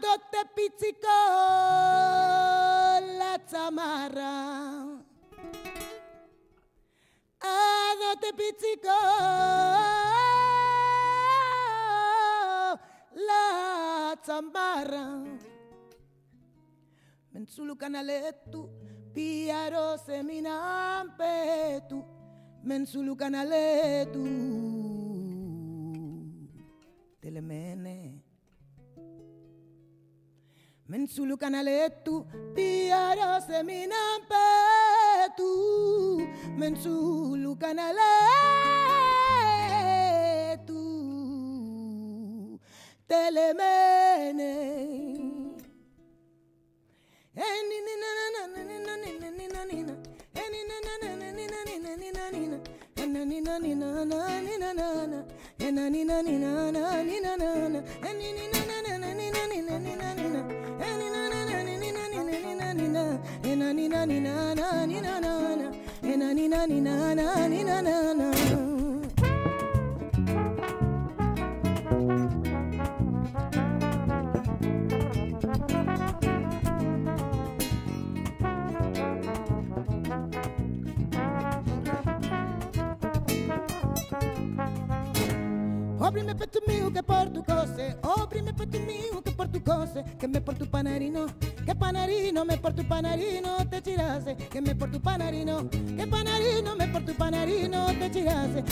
dote pizzico la tamarra. A dote pizzico la tamarra. Mensulu canaletu, piaro seminampetu. Mensulu canaletu, telemene. Mensulu canaletu, piaro seminampetu. Mensulu canaletu, telemene. Na na na na na na ni na na, e na na ni na ni na na ni na, e na na Óbrime para tu mijo que por tu cose, óbrime para tu mijo que por tu cose, que me por tu panarino, que panarino, me por tu panarino te chirase, que me por tu panarino, que panarino, me por tu panarino te chirase.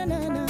na na na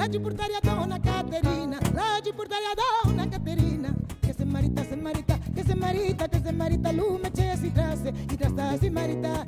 La chuportaria dona Caterina, la chuportaria dona Caterina. Que se marita, se marita, que se marita, que se marita, lume, ches y trase, y trastas y marita.